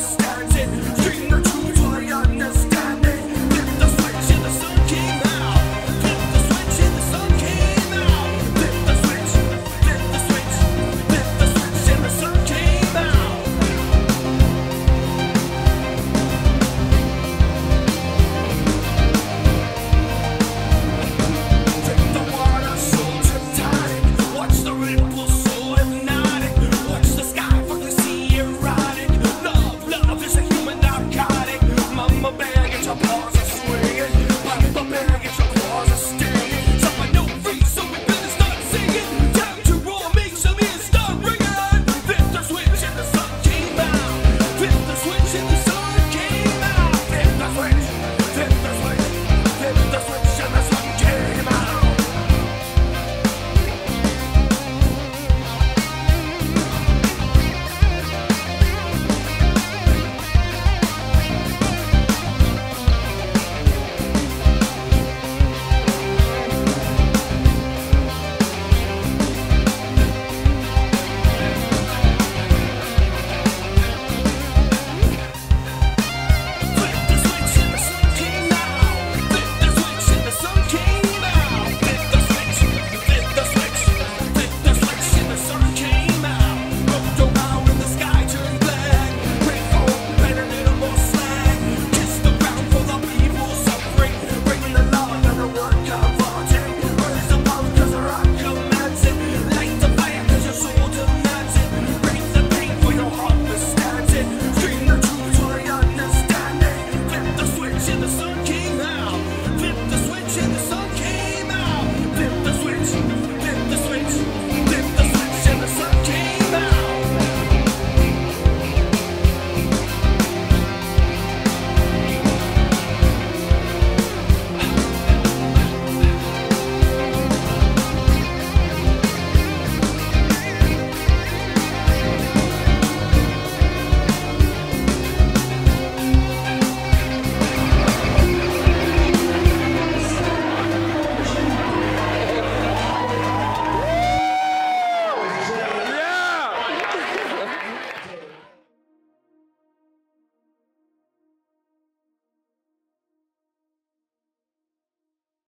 stars.